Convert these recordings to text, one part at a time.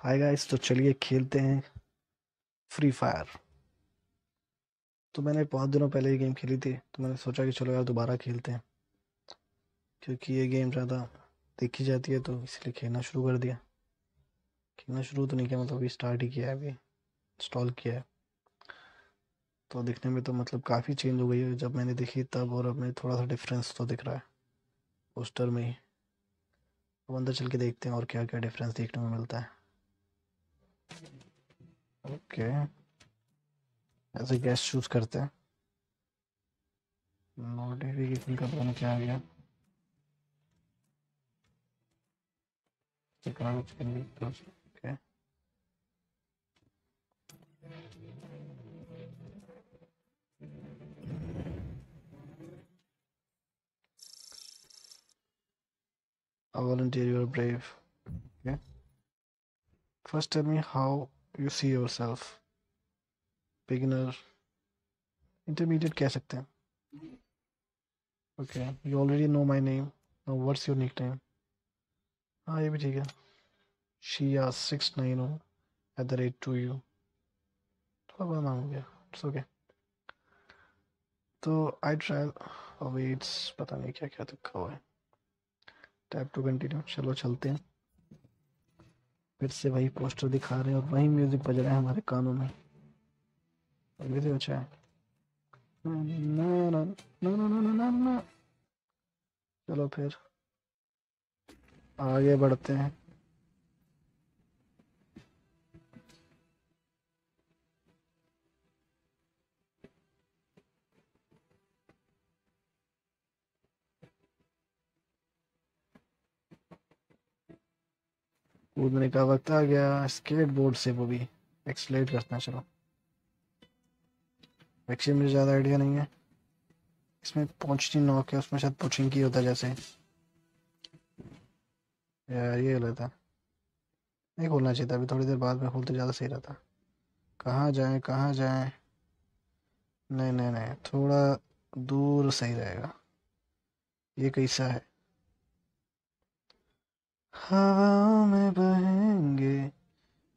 Hi guys तो चलिए खेलते हैं फ्री फायर तो मैंने पाँच दिनों पहले ये गेम खेली थी तो मैंने सोचा कि चलो यार दोबारा खेलते हैं, क्योंकि ये गेम ज़्यादा देखी जाती है तो इसलिए खेलना शुरू कर दिया। खेलना शुरू तो नहीं किया मतलब अभी स्टार्ट ही किया है, अभी इंस्टॉल किया है। तो दिखने में तो मतलब काफ़ी चेंज हो गई है, जब मैंने देखी तब, और अब में थोड़ा सा डिफरेंस तो दिख रहा है पोस्टर में ही। अब अंदर चल के देखते हैं और क्या क्या डिफरेंस देखने में मिलता है। ओके ऐसे गैस चूज़ करते हैं. नोटिफिकेशन का पता क्या आ गया? Okay I volunteer. First tell me how you see yourself. Beginner, intermediate कह सकते हैं. Okay, you already know my name. Now what's your nickname? हाँ ये भी ठीक है. Shia six nine oh at the rate to you. थोड़ा बड़ा नाम हो गया. It's okay. तो आई ट्रायल अवेट्स पता नहीं क्या क्या लिखा हुआ है टैप टू कंटिन्यू चलो चलते हैं फिर से वही पोस्टर दिखा रहे हैं और वही म्यूज़िक बज रहा है हमारे कानों में। तो अच्छा है। ना ना ना ना ना ना ना। चलो फिर, आगे बढ़ते हैं। कूदने का वक्त आ गया स्केट बोर्ड से वो भी एक्सलेट करते हैं, चलो। वैक्सीन मुझे ज़्यादा आइडिया नहीं है। इसमें पहुंचनी नॉक है उसमें शायद पुचिंग की होता जैसे। यार, ये है नहीं खोलना चाहिए था, अभी थोड़ी देर बाद में खोलते, ज़्यादा सही रहता। कहाँ जाए कहाँ जाए? नहीं नहीं नहीं, थोड़ा दूर सही रहेगा। ये कैसा है? हवाओं में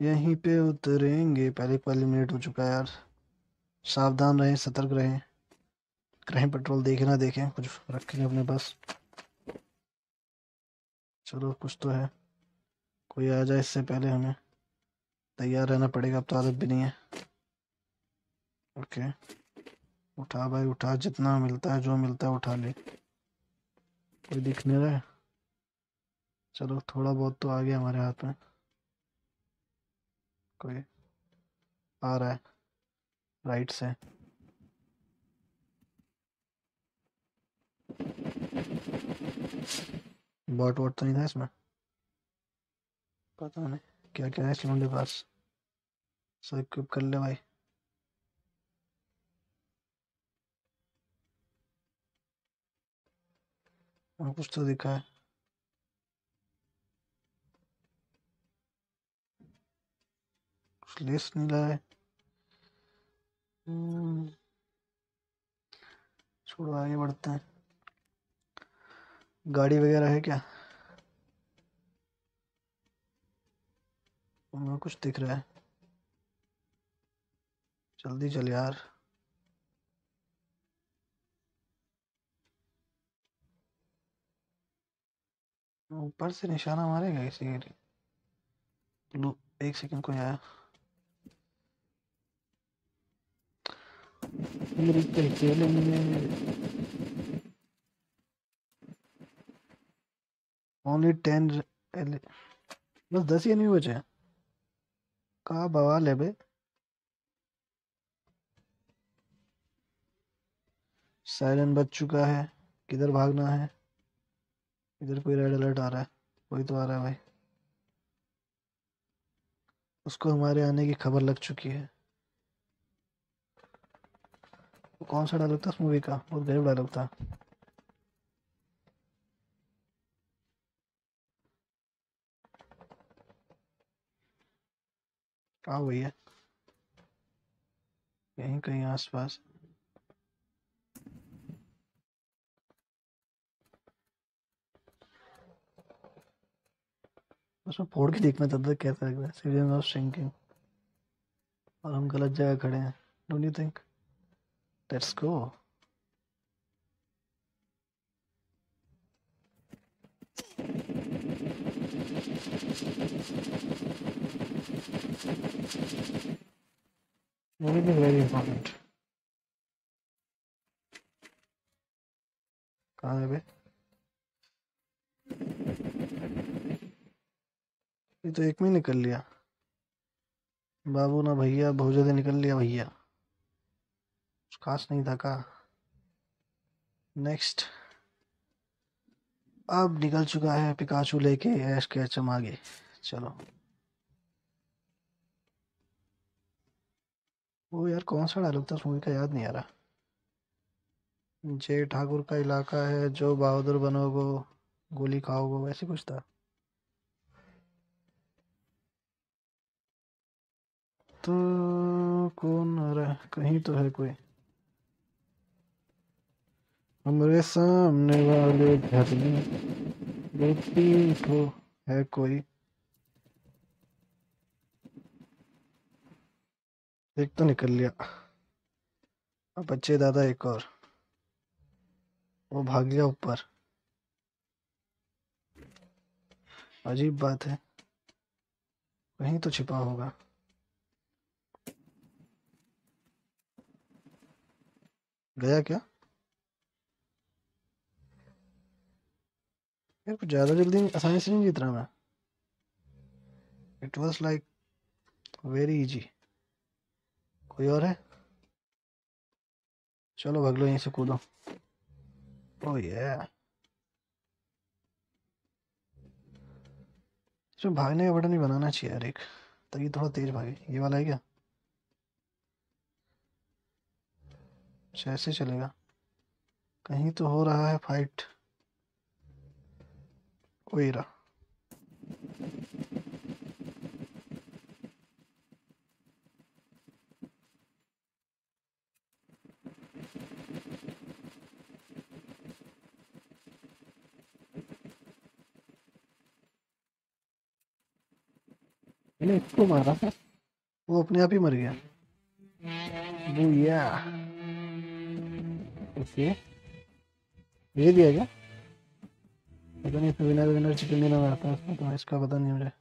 यहीं पे उतरेंगे। पहले पहले मिनट हो चुका है यार। सावधान रहें, सतर्क रहें। कहीं पेट्रोल देखे ना देखें। कुछ रखें अपने पास। चलो, कुछ तो है। कोई आ जाए इससे पहले हमें। तैयार रहना पड़ेगा, अब तो आदत भी नहीं है। ओके। उठा भाई, उठा। जितना मिलता है, जो मिलता है, उठा ले। कोई दिख नहीं रहा है? चलो, थोड़ा बहुत तो आ गया हमारे हाथ में। कोई आ रहा है राइट से। बॉट वॉट तो नहीं था इसमें? पता नहीं क्या क्या है इस लौंडे पास? सब इक्विप कर ले भाई। कुछ तो दिखा है। नहीं लाए हम्म। छोड़ो आगे बढ़ते हैं। गाड़ी वगैरह है क्या? हमें कुछ दिख रहा है। जल्दी चल यार। ऊपर से निशाना मारेगा किसी एक सेकंड को आया ओनली टेन बस दस ही नहीं बचे कहा बवाल है बे। साइलेंट बच चुका है। किधर भागना है? इधर कोई रेड अलर्ट आ रहा है। कोई तो आ रहा है भाई। उसको हमारे आने की खबर लग चुकी है वो कौन सा डायलॉग था उस मूवी का? बहुत गरीब डायलॉग था। कहा हुई है? यहीं कहीं आसपास। उसमें फोड़ के देखना चाहता था कैसा लग रहा है? सीरियस ऑफ़ श्रिंकिंग और हम गलत जगह खड़े हैं। Don't you think let's go Very, very important. कहाँ है बे ये तो एक में निकल लिया। बाबू ना भैया बहुत ज़्यादा निकल लिया भैया। कुछ खास नहीं था का नेक्स्ट अब निकल चुका है पिकाचू लेके ऐश के एचम आगे। चलो। वो यार, कौन सा डायलॉग था? उस मूवी का याद नहीं आ रहा। जय ठाकुर का इलाका है, जो बहादुर बनोगो, गोली खाओगो वैसे कुछ था। तो कौन आ रहा है कहीं तो है कोई। हमारे सामने वाले घर में तीन ठो है कोई। एक तो निकल लिया। अब बच्चे दादा एक और। वो भाग गया ऊपर। अजीब बात है। कहीं तो छिपा होगा। गया क्या? यार कुछ ज़्यादा जल्दी आसानी से नहीं जीत रहा मैं। It was like very easy कोई और है? चलो भग लो यहीं से कूदो। ओह ये जो भागने का बटन भी बनाना चाहिए यार एक। तभी थोड़ा तेज भागे। ये वाला है क्या? अच्छा ऐसे चलेगा। कहीं तो हो रहा है फाइट रहा मैंने इसको मारा था। वो अपने आप ही मर गया। ओके ये दिया क्या? पता नहीं इसमें विनर विनर चिकन डिनर आता है तो इसका पता नहीं मुझे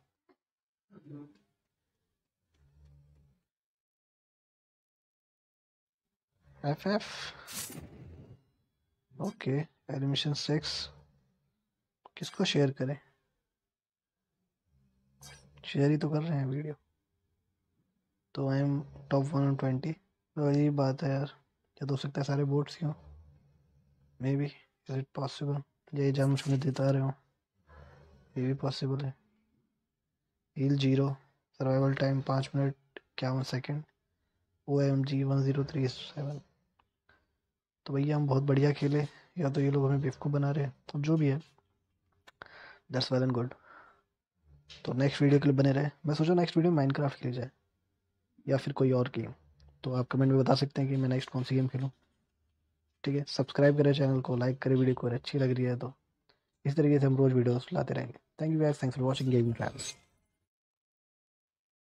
F F okay admission six किसको शेयर करें? शेयर ही तो कर रहे हैं वीडियो तो I am top one twenty तो यही बात है यार, क्या हो सकता है सारे बोर्ड्स क्यों? May be is it possible ये एग्ज़ाम मुझे देता रहे हो। ये भी पॉसिबल है। हील ज़ीरो सर्वाइवल टाइम पाँच मिनट इक्यावन second O M G one zero three seven तो भैया हम बहुत बढ़िया खेले, या तो ये लोग हमें बेवकूफ़ बना रहे हैं जो भी है। दैट्स वेल एंड गुड तो नेक्स्ट वीडियो के लिए बने रहे। मैं सोचा नेक्स्ट वीडियो माइनक्राफ्ट खेली जाए, या फिर कोई और गेम तो आप कमेंट में बता सकते हैं कि मैं नेक्स्ट कौन सी गेम खेलूँ। ठीक है? सब्सक्राइब करें चैनल को लाइक करें वीडियो को अच्छी लग रही है तो। इस तरीके से हम रोज़ वीडियोस लाते रहेंगे। Thank you guys thanks for watching gaming class